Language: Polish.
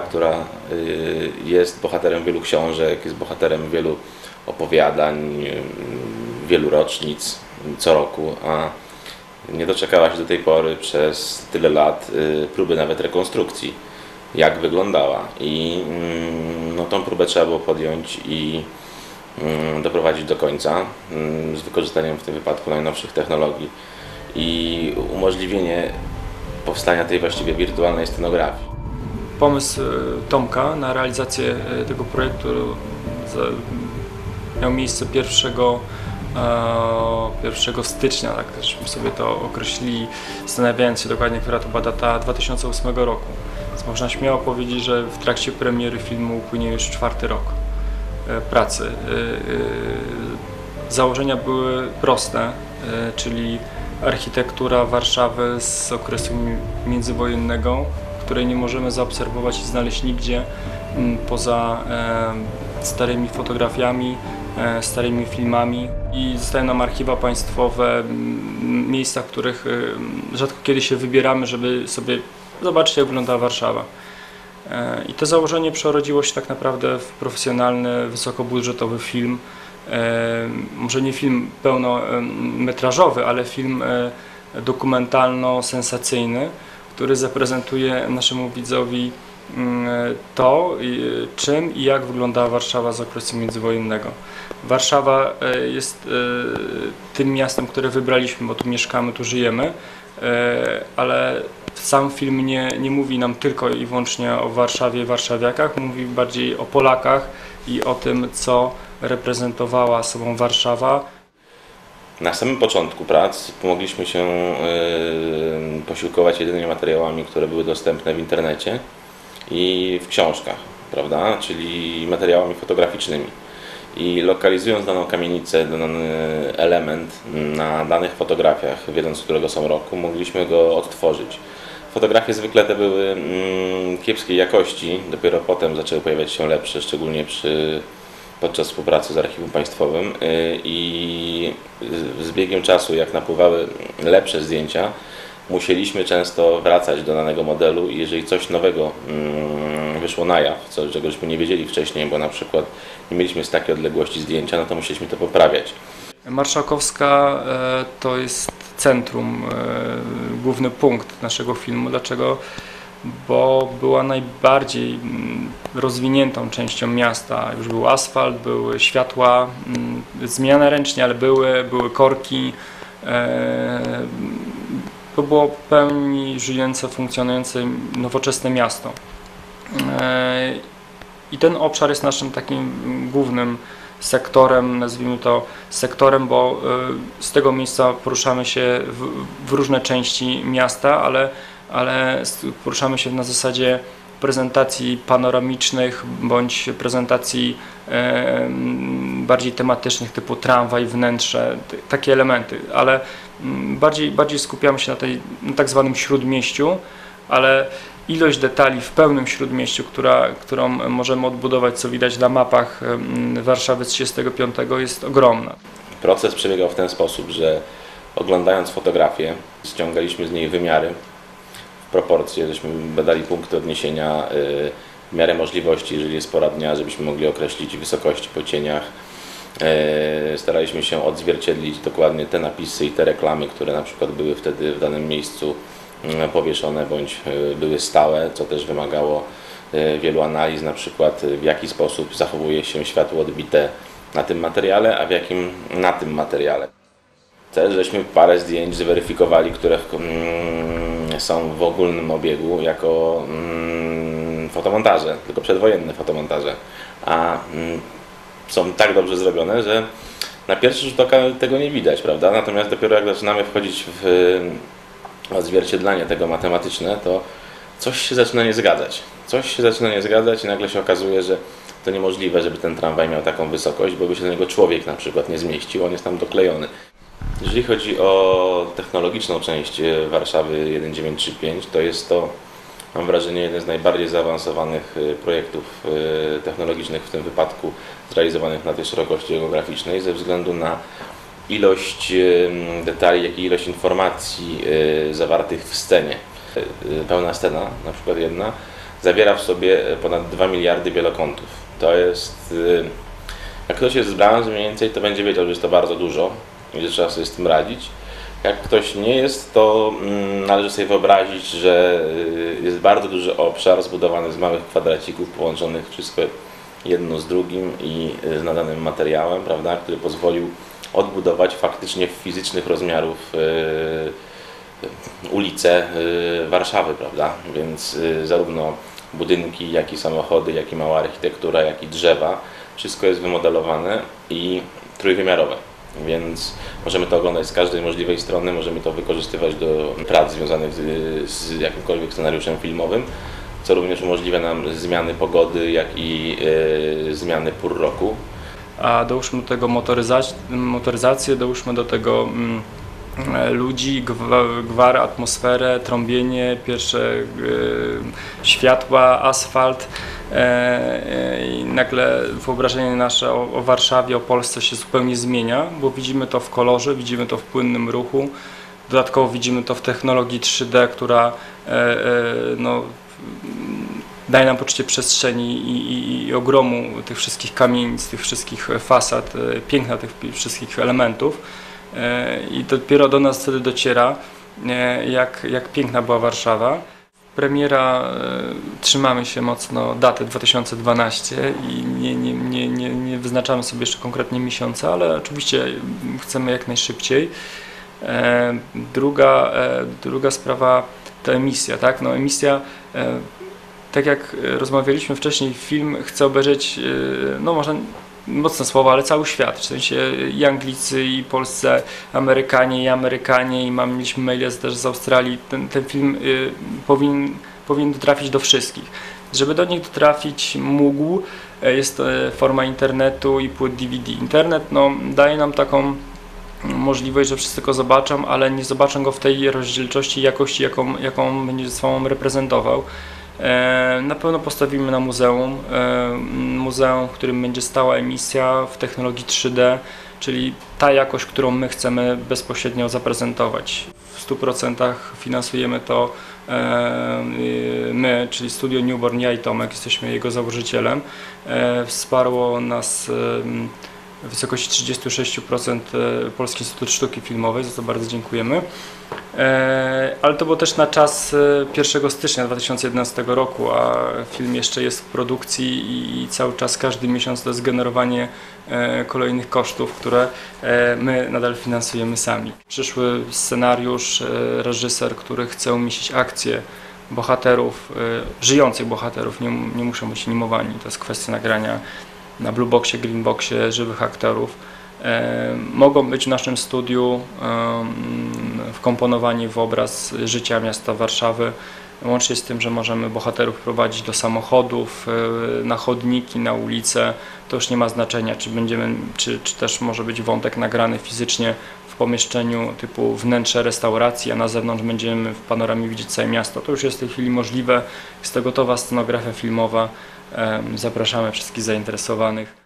która y, jest bohaterem wielu książek, jest bohaterem wielu opowiadań, y, wielu rocznic co roku, a nie doczekała się do tej pory przez tyle lat y, próby nawet rekonstrukcji, jak wyglądała. I mm, no, tą próbę trzeba było podjąć i mm, doprowadzić do końca mm, z wykorzystaniem w tym wypadku najnowszych technologii i umożliwienie powstania tej właściwie wirtualnej scenografii. Pomysł e, Tomka na realizację e, tego projektu miał miejsce 1, 1 stycznia, tak żeśmy sobie to określili, zastanawiając się dokładnie, która to była data 2008 roku. Więc można śmiało powiedzieć, że w trakcie premiery filmu upłynie już czwarty rok e, pracy. Założenia były proste, czyli architektura Warszawy z okresu międzywojennego, której nie możemy zaobserwować i znaleźć nigdzie mm, poza e, starymi fotografiami, e, starymi filmami. I zostają nam archiwa państwowe, miejsca, w których e, rzadko kiedy się wybieramy, żeby sobie zobaczyć jak wygląda Warszawa. I to założenie przerodziło się tak naprawdę w profesjonalny, wysokobudżetowy film, może nie film pełnometrażowy, ale film dokumentalno-sensacyjny, który zaprezentuje naszemu widzowi mm, to, czym i jak wyglądała Warszawa z okresu międzywojennego. Warszawa e, jest e, tym miastem, które wybraliśmy, bo tu mieszkamy, tu żyjemy, e, ale sam film nie, nie mówi nam tylko i wyłącznie o Warszawie warszawiakach, mówi bardziej o Polakach i o tym, co reprezentowała sobą Warszawa. Na samym początku prac pomogliśmy się yy, posiłkować jedynie materiałami, które były dostępne w internecie i w książkach, prawda? czyli materiałami fotograficznymi. I lokalizując daną kamienicę, dany element na danych fotografiach, wiedząc którego są roku, mogliśmy go odtworzyć. Fotografie zwykle te były mm, kiepskiej jakości, dopiero potem zaczęły pojawiać się lepsze, szczególnie przy podczas współpracy z Archiwum Państwowym y, i z biegiem czasu, jak napływały lepsze zdjęcia, musieliśmy często wracać do danego modelu i jeżeli coś nowego mm, wyszło na jaw, co, czegośmy nie wiedzieli wcześniej, bo na przykład nie mieliśmy z takiej odległości zdjęcia, no to musieliśmy to poprawiać. Marszałkowska e, to jest centrum, e, główny punkt naszego filmu. Dlaczego? Bo była najbardziej mm, rozwiniętą częścią miasta. Już był asfalt, były światła, mm, zmiany ręcznie, ale były, były korki. E, to było pełni żyjące, funkcjonujące, nowoczesne miasto. E, I ten obszar jest naszym takim głównym sektorem, nazwijmy to sektorem, bo e, z tego miejsca poruszamy się w, w różne części miasta, ale ale poruszamy się na zasadzie prezentacji panoramicznych bądź prezentacji bardziej tematycznych typu tramwaj, wnętrze, takie elementy, ale bardziej, bardziej skupiamy się na, tej, na tak zwanym śródmieściu, ale ilość detali w pełnym śródmieściu, która, którą możemy odbudować, co widać na mapach Warszawy z 35 jest ogromna. Proces przebiegał w ten sposób, że oglądając fotografię, ściągaliśmy z niej wymiary proporcje, żeśmy badali punkty odniesienia y, w miarę możliwości, jeżeli jest pora dnia, żebyśmy mogli określić wysokości po cieniach. Y, staraliśmy się odzwierciedlić dokładnie te napisy i te reklamy, które na przykład były wtedy w danym miejscu y, powieszone bądź były stałe, co też wymagało wielu analiz, na przykład w jaki sposób zachowuje się światło odbite na tym materiale, a w jakim na tym materiale. Też żeśmy parę zdjęć zweryfikowali, które mm, są w ogólnym obiegu jako mm, fotomontaże, tylko przedwojenne fotomontaże. A mm, są tak dobrze zrobione, że na pierwszy rzut oka tego nie widać, prawda? Natomiast dopiero jak zaczynamy wchodzić w odzwierciedlanie tego matematyczne, to coś się zaczyna nie zgadzać. Coś się zaczyna nie zgadzać i nagle się okazuje, że to niemożliwe, żeby ten tramwaj miał taką wysokość, bo by się do niego człowiek na przykład nie zmieścił, on jest tam doklejony. Jeżeli chodzi o technologiczną część e, Warszawy 1935, to jest to, mam wrażenie, jeden z najbardziej zaawansowanych e, projektów e, technologicznych w tym wypadku zrealizowanych na tej szerokości geograficznej ze względu na ilość detali, jak i ilość informacji zawartych w scenie. Pełna scena, na przykład jedna, zawiera w sobie ponad 2 miliardy wielokątów. To jest, jak ktoś jest z branży mniej więcej, to będzie wiedział, że jest to bardzo dużo że trzeba sobie z tym radzić. Jak ktoś nie jest, to mm, należy sobie wyobrazić, że y, jest bardzo duży obszar zbudowany z małych kwadracików połączonych wszystko jedno z drugim i y, z nadanym materiałem, prawda, który pozwolił odbudować faktycznie fizycznych rozmiarów y, ulice Warszawy, prawda? Więc zarówno budynki, jak i samochody, jak i mała architektura, jak i drzewa, wszystko jest wymodelowane i trójwymiarowe. Więc możemy to oglądać z każdej możliwej strony, możemy to wykorzystywać do prac związanych z, jakimkolwiek scenariuszem filmowym, co również umożliwia nam zmiany pogody, jak i y, zmiany pór roku. a dołóżmy do tego motoryzac- motoryzację, dołóżmy do tego mm, e, ludzi, gwa- gwar, atmosferę, trąbienie, pierwsze e, światła, asfalt e, e, i nagle wyobrażenie nasze o, o Warszawie, o Polsce się zupełnie zmienia, bo widzimy to w kolorze, widzimy to w płynnym ruchu, dodatkowo widzimy to w technologii 3D, która e, e, no, daje nam poczucie przestrzeni i, i, i ogromu tych wszystkich kamienic, tych wszystkich fasad, e, piękna tych wszystkich elementów. E, I dopiero do nas wtedy dociera, e, jak, jak piękna była Warszawa. Premiera, e, trzymamy się mocno daty 2012 i nie, nie, nie, nie, nie wyznaczamy sobie jeszcze konkretnie miesiąca, ale oczywiście chcemy jak najszybciej. E, Druga, e, druga sprawa to emisja, tak? No emisja e, tak jak rozmawialiśmy wcześniej, film chce obejrzeć, e, no może mocne słowa, ale cały świat, w sensie i Anglicy, i Polscy, Amerykanie, i Amerykanie, i mam, mieliśmy maile też z Australii. Ten, ten film y, powinien, powinien dotrafić do wszystkich. Żeby do nich dotrafić mógł, e, jest e, forma internetu i płyt DVD. Internet no, daje nam taką możliwość, że wszyscy go zobaczą, ale nie zobaczą go w tej rozdzielczości i jakości, jaką, jaką będzie sobą reprezentował. E, Na pewno postawimy na muzeum, e, muzeum, w którym będzie stała emisja w technologii 3D, czyli ta jakość, którą my chcemy bezpośrednio zaprezentować. W 100% finansujemy to e, my, czyli Studio Newborn, ja i Tomek, jesteśmy jego założycielem. Wsparło nas w wysokości 36% e, Polski Instytut Sztuki Filmowej, za co bardzo dziękujemy. E, Ale to było też na czas e, 1 stycznia 2011 roku, a film jeszcze jest w produkcji i cały czas, każdy miesiąc to jest generowanie e, kolejnych kosztów, które e, my nadal finansujemy sami. Przyszły scenariusz, e, reżyser, który chce umieścić akcję bohaterów, e, żyjących bohaterów, nie, nie muszą być animowani, to jest kwestia nagrania na Blue Boxie, Green Boxie żywych aktorów. E, mogą być w naszym studiu em, wkomponowani w obraz życia miasta Warszawy, łącznie z tym, że możemy bohaterów prowadzić do samochodów, e, na chodniki, na ulice. To już nie ma znaczenia, czy będziemy, czy, czy też może być wątek nagrany fizycznie w pomieszczeniu typu wnętrze restauracji, a na zewnątrz będziemy w panoramie widzieć całe miasto. To już jest w tej chwili możliwe. Jest to gotowa scenografia filmowa. Zapraszamy wszystkich zainteresowanych.